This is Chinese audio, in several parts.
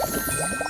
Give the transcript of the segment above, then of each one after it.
Yeah.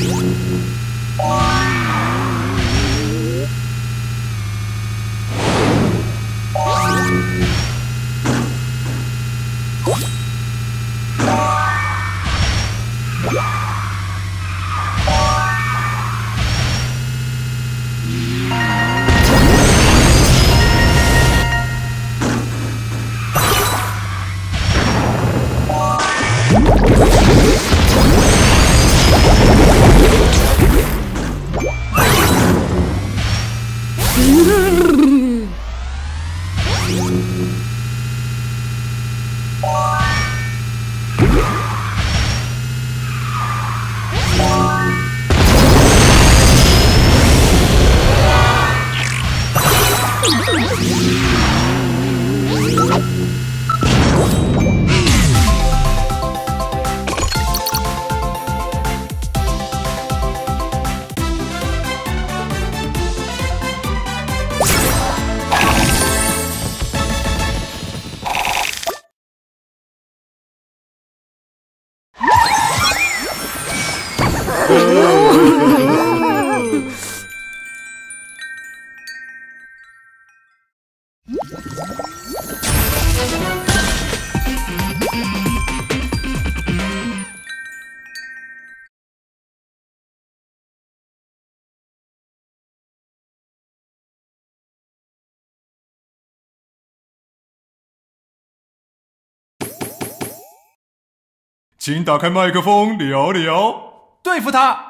Thank. 请打开麦克风聊聊，对付他。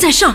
在上。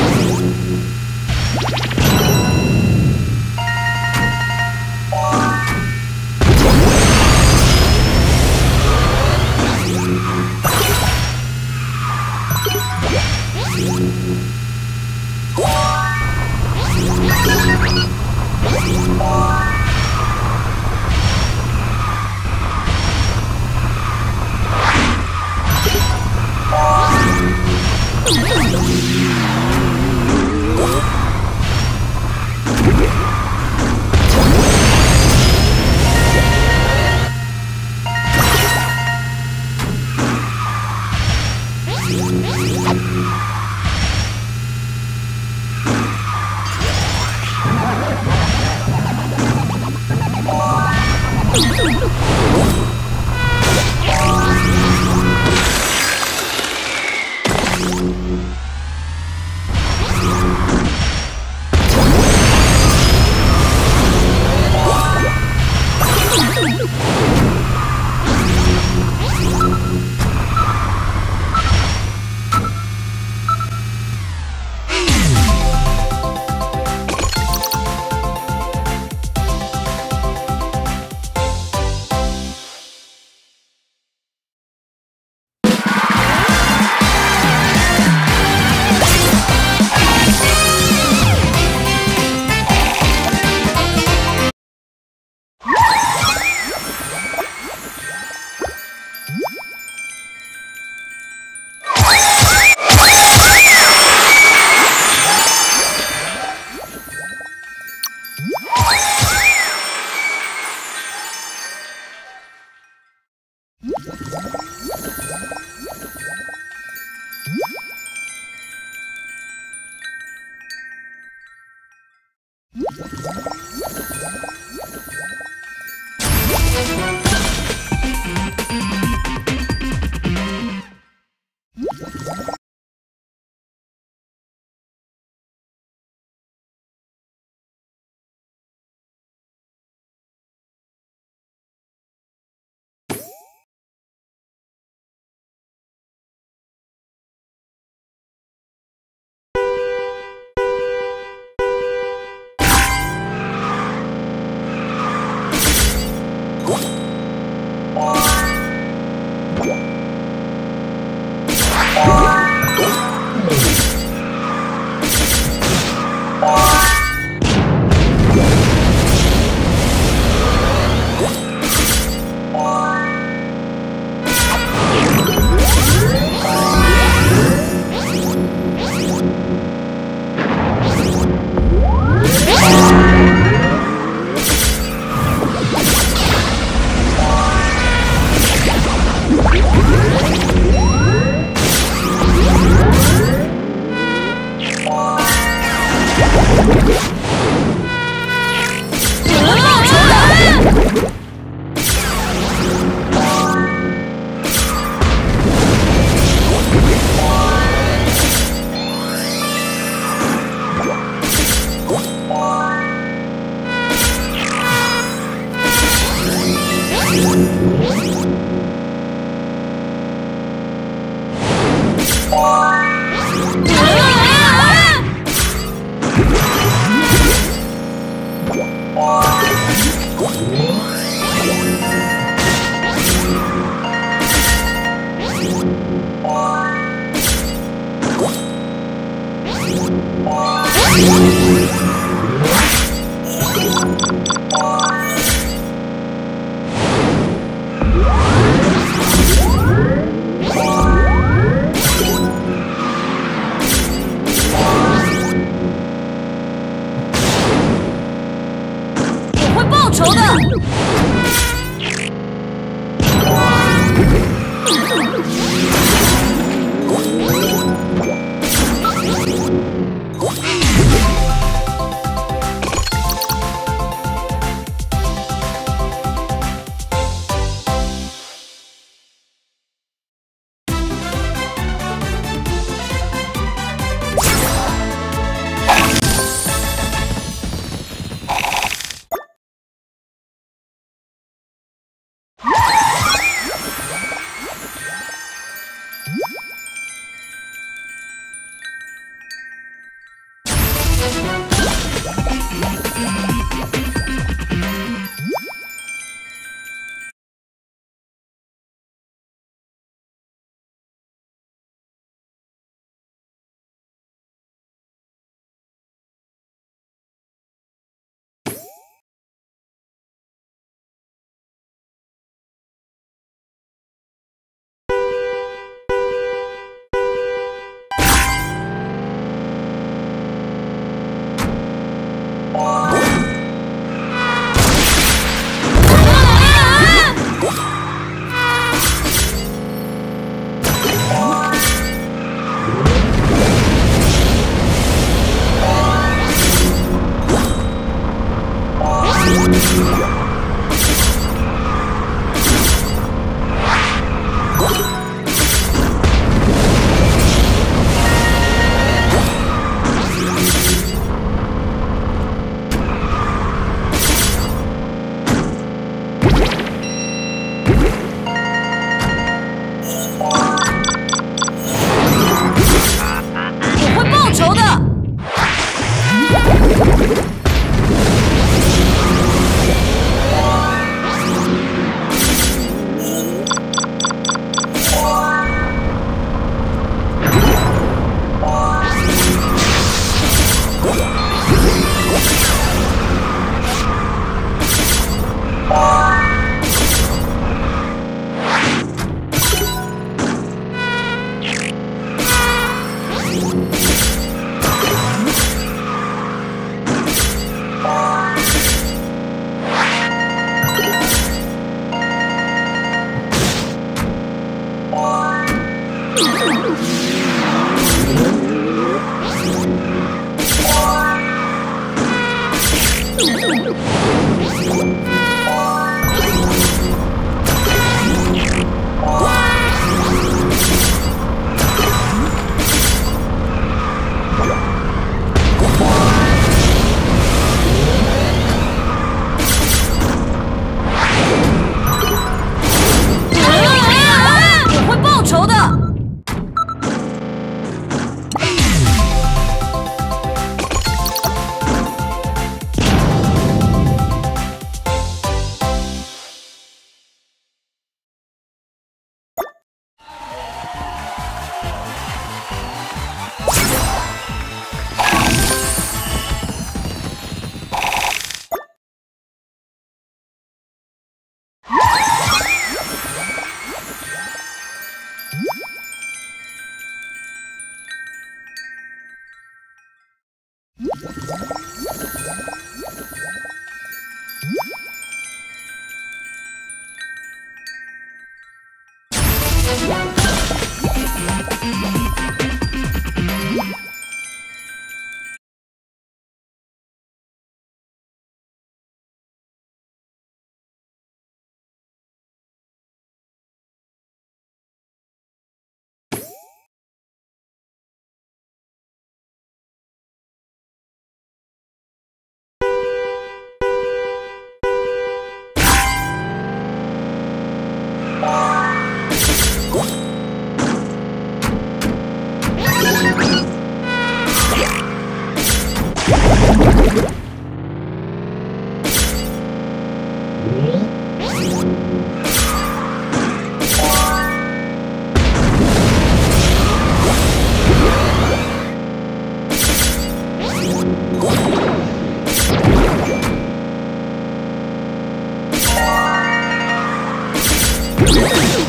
Yeah.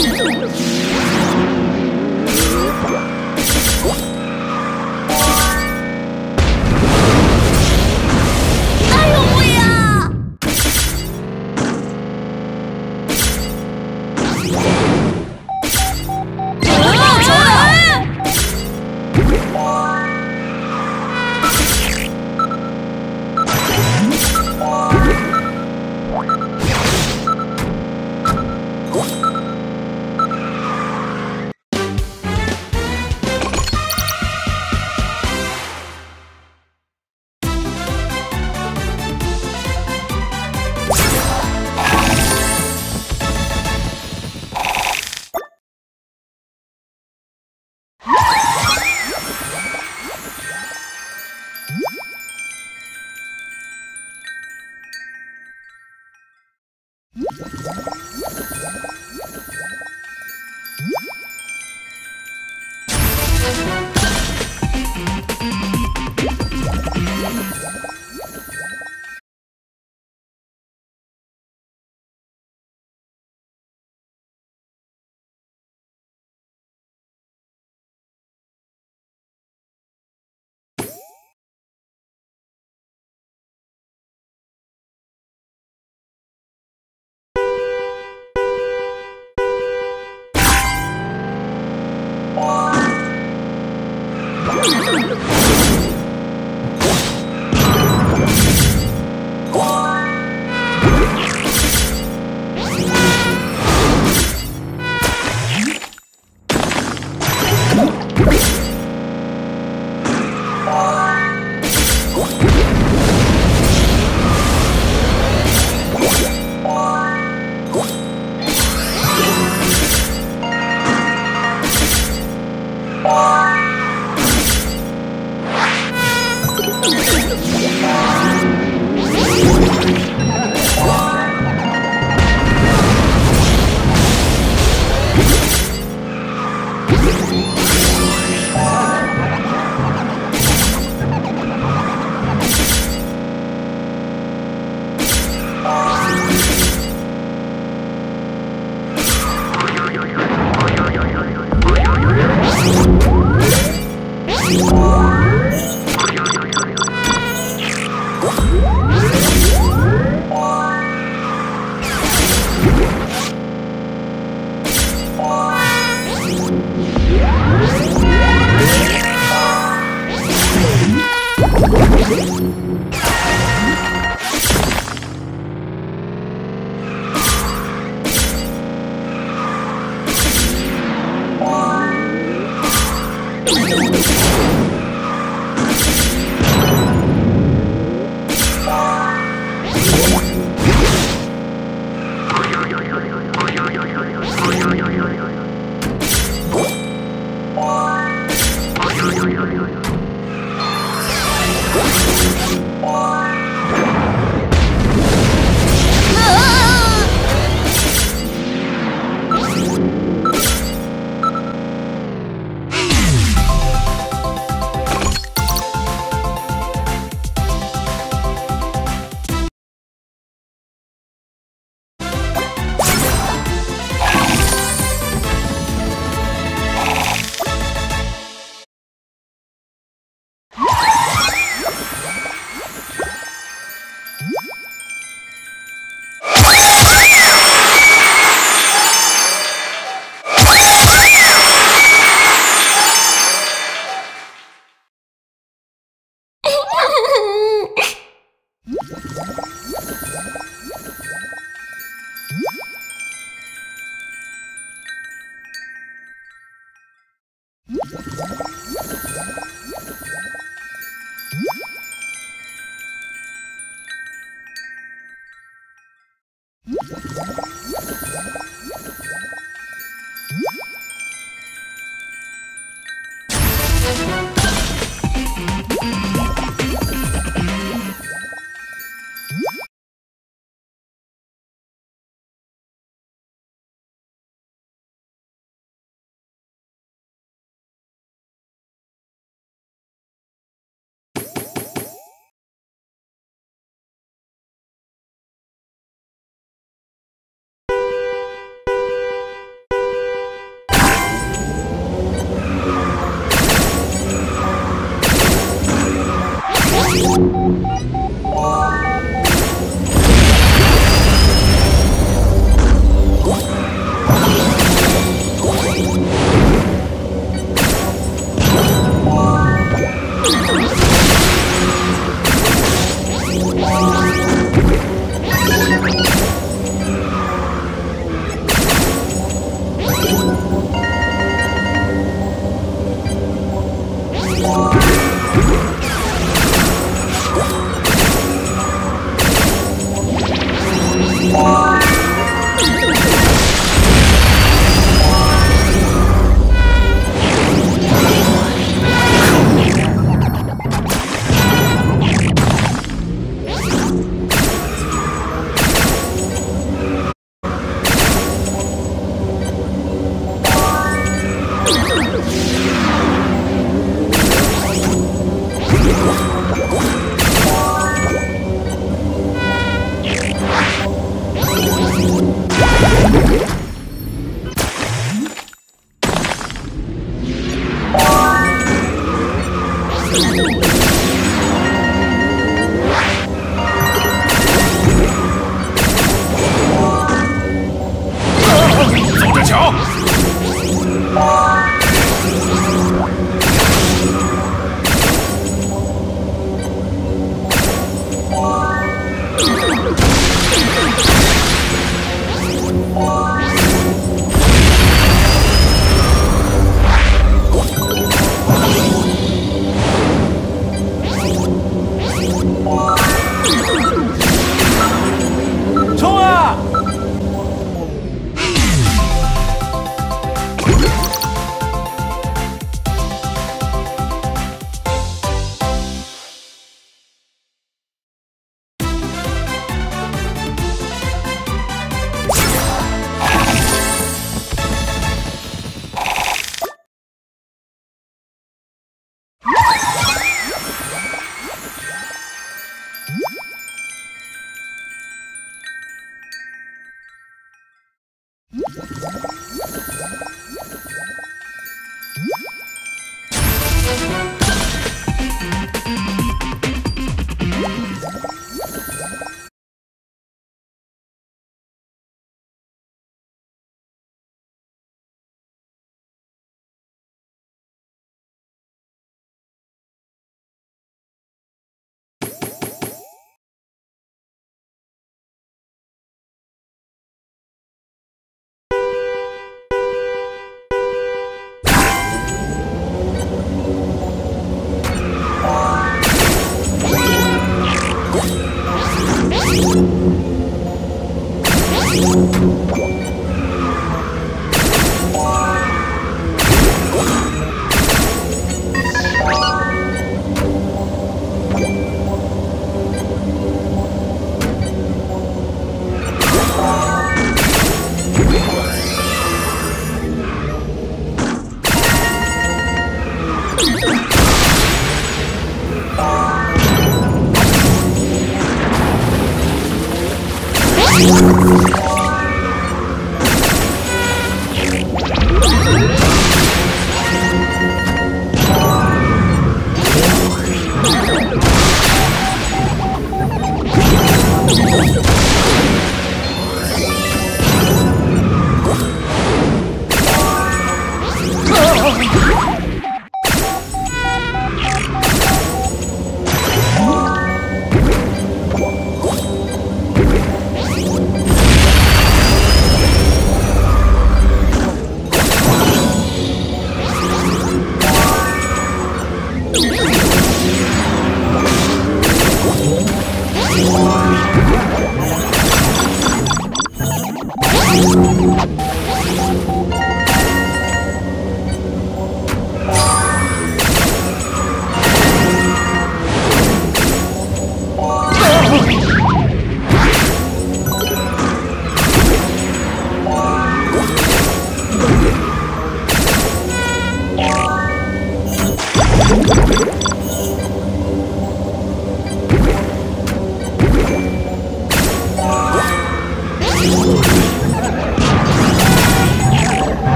Música